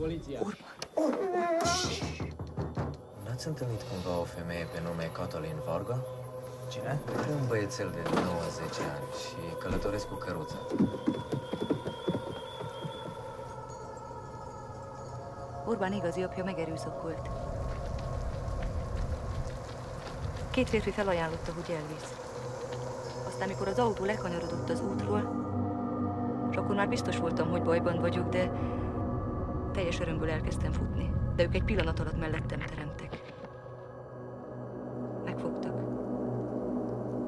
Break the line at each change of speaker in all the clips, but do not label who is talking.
Poliția.
N-ați întâlnit cumva o femeie pe nume Catalin Varga?
Cine?
Un băiețel de 90 ani și călătoresc cu căruța.
Orbán igazi apja megerőszakolt. Két férfi felajánlotta, hogy elvisz. Aztán, mikor az autó lekanyarodott az útról, és akkor már biztos voltam, hogy bajban vagyok, de teljes örömből elkezdtem futni. De ők egy pillanat alatt mellettem teremtek. Megfogtak.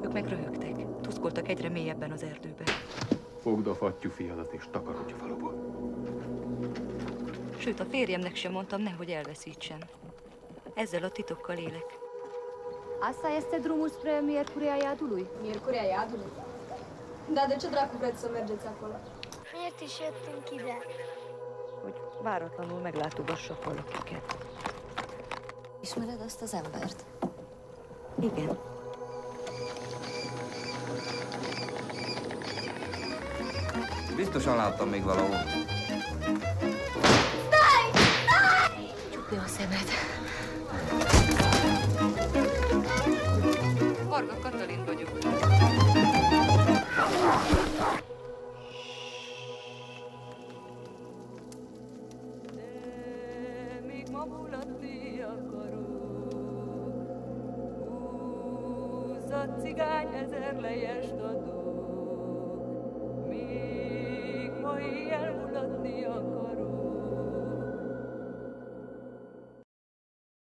Ők megröhögtek. Tuszkoltak egyre mélyebben az erdőbe.
Fogd a fattyú fiadat és takarodj a faluba.
Sőt, a férjemnek sem mondtam, nehogy elveszítsen. Ezzel a titokkal élek.
Asta este drumul spre Miercurea Iadului?
Miercurea Iadului? Dar de ce dracu vreți să mergeți acolo?
Miért is jöttünk ide?
Hogy váratlanul meglátogassa valakiket.
Ismered azt az embert?
Igen.
Biztosan láttam még valahol.
amit ma mulatni akarok. Húzza cigány ezer lejest adok, még ma éjjel mulatni akarok.